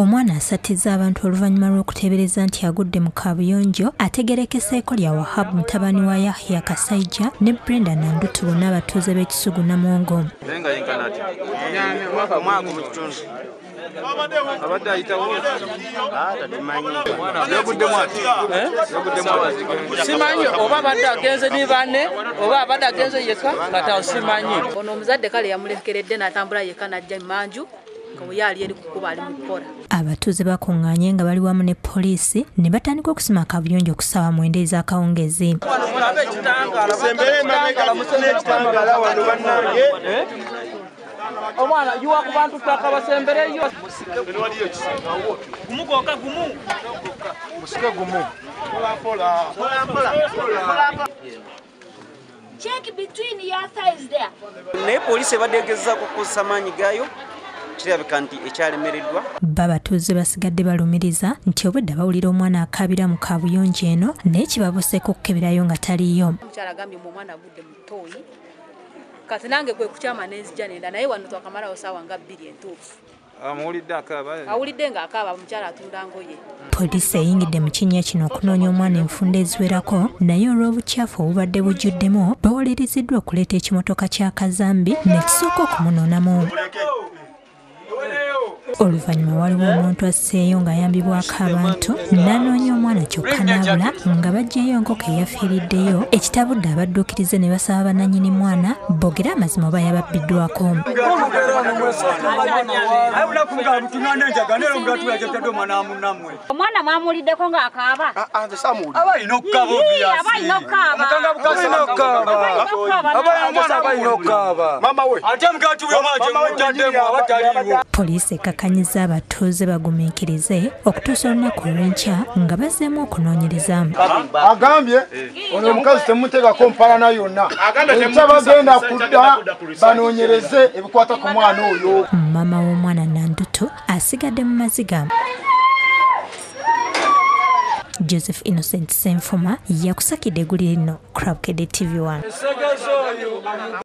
omwana asattiza abantu oluvannyuma lw'okuteebereza nti agudde mu kaabuyonjo ategerekeseeko lya wahabu mutabani wa yahya kasaija ne brenda nandutu bonna abatuuze b'ekisugu namwongo abadde ayitawo simanyi oba abadde agenze ne banne oba abadde agenze yekka? Katawo simanyi. Ono omuzadde kale yamulekeredde n'atambula yekka n'ajja manju nga bwe yaali eri kukuba ali mu kukola abatuuze bakuŋŋaanye nga bali wamu ne poliisi ne batandika okusima akabuyonjo ku ssaawa mwenda ez'akawungezi omwana yiwa ku bantu ttaka basembereyo musike gumu. Check between your thighs there. naye poliisi ebadde egezaako kukozesa maanyi gaayo kirabika nti ekyalemereddwa? Babatuuze basigadde balumiriza nti obwedda bawulira omwana akaabira mu kaabuyonjo eno naye kibabuseeko okukeberayo nga taliyo omukyala agambye mu omwana agudde mu ttooyi. Kati nange kwe kukyama nenzija nenda naye wano twakamalawo saawa nga bbiri entuufu. Awulidde ng'akaaba omukyala atunda ngoye. Poliisi eyingidde mu kinnya kino okunoonya omwana enfunda eziwerako naye olw'obukyafu obubadde bujjuddemu bawaliriziddwa okuleeta ekimotoka kya kazambi ne kisooka okumunoonamu Go. Oluvannyuma waliwo omuntu asseeyo ng'ayambibwako abantu n'anoonya omwana kyokka n'abula nga baggyeyo enkoko eyafiiriddeyo ekitabudde abadduukirize ne basaba bannannyini mwana bogere amazima oba yababbiddwako. Omwana mwamuliddeko ng'akaaba. Aba alina okukaaba aba alina ekkakanyiza abatuuze bagumiikirize okutuusa olunaku olw'enkya nga bazzeemu okunoonyereza agambye ono omukazi temuteekako mpalana yonna. Ekya bagenda kudda banoonyereze ebikwata ku mwana oyo. Maama w'omwana nanduto asigadde mu maziga. Joseph innocent senfuma yakusakidde egguli lino crabkede tv 1